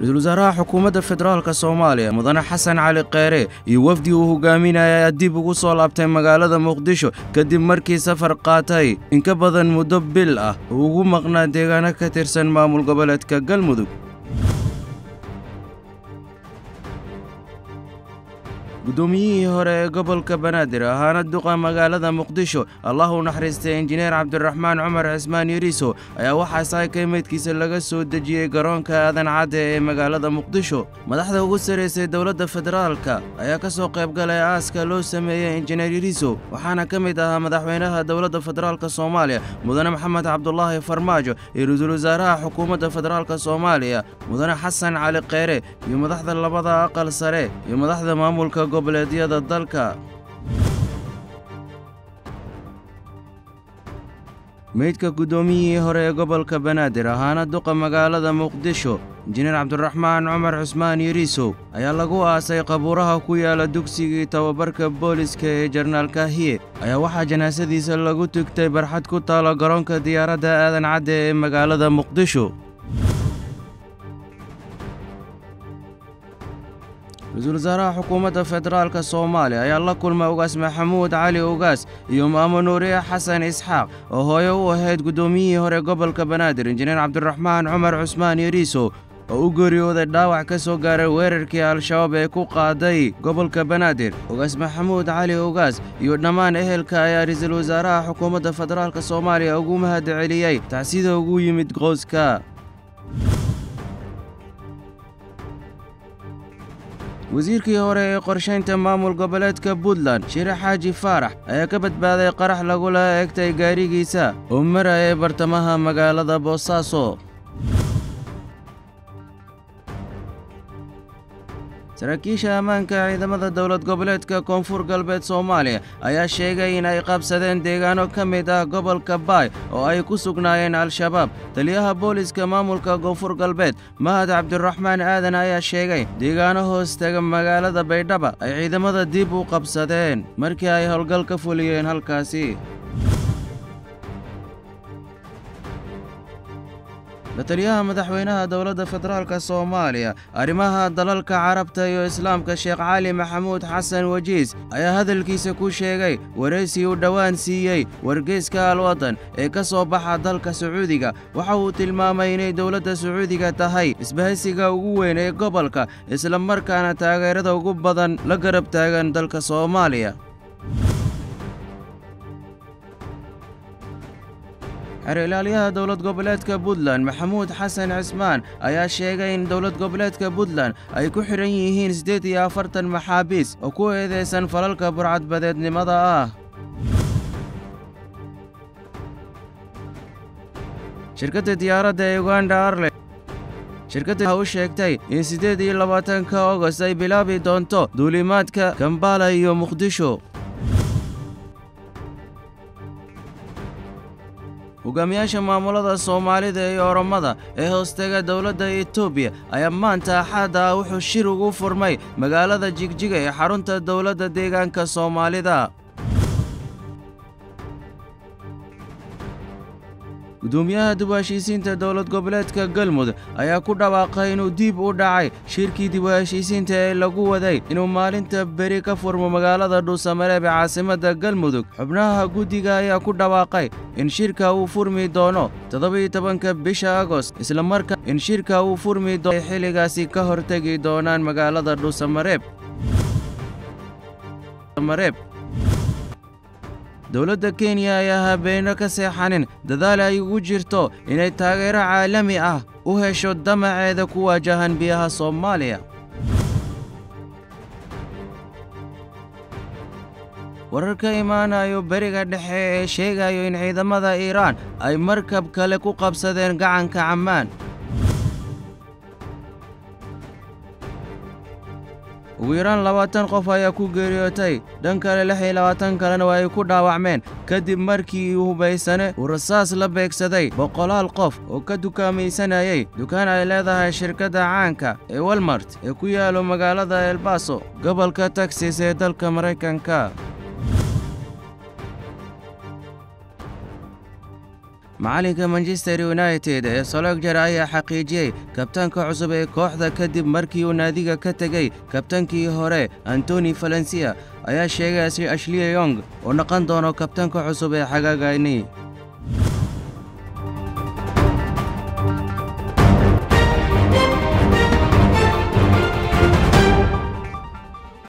ra'iisul wasaaraha xukuumadda federaalka soomaaliya mudane xasan cali kheyre iyo wafdi uu hogaaminaya ayaa dib ugu soo laabtay magaalada muqdisho kadib markii safar qaatay. In ka badan muddo bil ah uu ugu maqnaa deegaano ka tirsan maamul goboleedka galmudug guddoomiyihii hore ee gobolka banaadir ahaana duqa magaalada muqdisho allah u naxariistay injineer cabdiraxmaan cumar cismaan yariiso ayaa waxaa saakay meydkiisa laga soo dejiyey garoonka aadan cadde ee magaalada muqdisho. Madaxda ugu sarraysay dowladda federaalka ayaa ka soo qaybgalay aaska loo sameeyey injineer yariiso waxaana ka mid ahaa madaxweynaha dowladda federaalka soomaaliya mudane maxamed cabdulaahi farmaajo iyo ra'iisul wasaaraha xukuumadda federaalka soomaaliya mudane xasan cali kheyre iyo madaxda labada aqal sare iyo madaxda maamulka goboleedyada dalka. Meydka guddoomiyihii hore ee gobolka banaadir ahaana duqa magaalada muqdisho injineer cabdiraxmaan cumar cusmaan yariisow ayaa lagu aasay qabuuraha ku yaalla dugsigii tababarka booliska ee jarnaal kaahiye ayaa waxaa janaasadiisa lagu tugtay barxad ku taala garoonka diyaaradda aadan cadde ee magaalada muqdisho ra'iisul wasaaraha xukuumadda federaalka soomaaliya ayaa la kulmay ugaas maxamuud cali ugaas iyo maamo nuuriye xasan isxaaq oo hooye u ahayd guddoomiyihii hore gobolka banaadir. Injineer cabdiraxmaan cumar cusmaan yariisow oo u geeriyooday dhaawac ka soo gaaray weerarkii al-shabaab ee ku qaaday gobolka banaadir. Ugaas maxamuud cali ugaas iyo dhammaan ehelka ayaa ra'iisul wasaaraha xukuumadda federaalka soomaaliya ugu mahad celiyey tacsida ugu yimid qoyska wasiirkii hore ee qorshaynta maamul goboleedka puntland shire xaaji faarax ayaa ka badbaaday qarax lagula eegtay gaarigiisa oo marayay bartamaha magaalada boosaaso saraakiisha ammaanka ciidamada dowlad goboleedka koonfur galbeed soomaaliya ayaa sheegay in ay qabsadeen deegaano ka mid ah gobolka baay oo ay ku sugnaayeen al-shabaab. Taliyaha booliska maamulka koonfur galbeed mahad cabdiraxmaan aadan ayaa sheegay deegaano hoos taga magaalada baydhaba ay ciidamada dib u qabsadeen markii ay howlgal ka fuliyeen halkaasi la-taliyaha madaxweynaha dowladda federaalka soomaaliya arrimaha dalalka carabta iyo islaamka sheekh cali maxamuud xasan wajiis ayaa hadalkiisa ku sheegay waraysi uu dhowaan siiyey wargeyska alwaddan ee ka soo baxa dalka sacuudiga. Waxa uu tilmaamay inay dowladda sacuudiga tahay isbahaysiga ugu weyn ee gobolka isla markaana taageerada ugu badan la garab taagan dalka soomaaliya xeer-ilaaliyaha dowlad goboleedka puntland maxamuud xasan cismaan ayaa sheegay in dowlad goboleedka puntland ay ku xidhan yihiin siddeed iyo afartan maxaabiis oo ku eedeysan falalka burcadbadeednimada ah. Shirkadda diyaaradda ee uganda arle shirkadda u sheegtay in siddeed iyo labaatanka ogost ay bilaabi doonto duulimaadka kambala iyo muqdisho hogaamiyaasha maamulada soomaalida iyo oromada ee hoostega dowladda etoobiya ayaa maanta axaadda ah wuxuu shir ugu furmay magaalada jigjiga ee xarunta dowladda deegaanka soomaalida gudoomiyaha dib u heshiisiinta dowlad goboleedka galmudug ayaa ku dhawaaqay inuu dib u dhacay shirkii dib u heshiisiinta ee lagu waday inuu maalinta beri ka furmo magaalada dhuusamareeb ee caasimadda galmudug xubnaha guddiga ayaa ku dhawaaqay in shirka uu furmi doono toddobiyo tobanka bisha agost islamarkaa in shirka uu furmi doono ay xilligaasi ka hortegi doonaan magaalada dhuusamareeb dowladda kenya ayaa habeenno ka seexanin dadaal ay ugu jirto inay taageero caalami ah u hesho damaceeda ku waajahan biyaha soomaaliya. Warar ka imaanayo beriga dhexe ee sheegayo in ciidamada iiraan ay markab kale ku qabsadeen gacanka cammaan ugu yaraan labaatan qof ayaa ku geeriyootay. Dhan kale lix iyo labaatan kalena waa ay ku dhaawacmeen. Kadib markii uu hubaysane uu rasaas la beegsaday boqolaal qof oo ka dukaamaysanayay. Dukaan ay leedahay shirkadda caanka ee walmart ee ku yaalo magaalada elbaso gobolka texas ee dalka maraykanka macalinka manchester united ee sologjer ayaa xaqiijiyey kabtaanka cusub ee kooxda kadib markii uu naadiga ka tegey kabtaankii hore antoni valensiya ayaa sheegay ashley yong oo noqon doono kabtaanka cusub ee xagaagani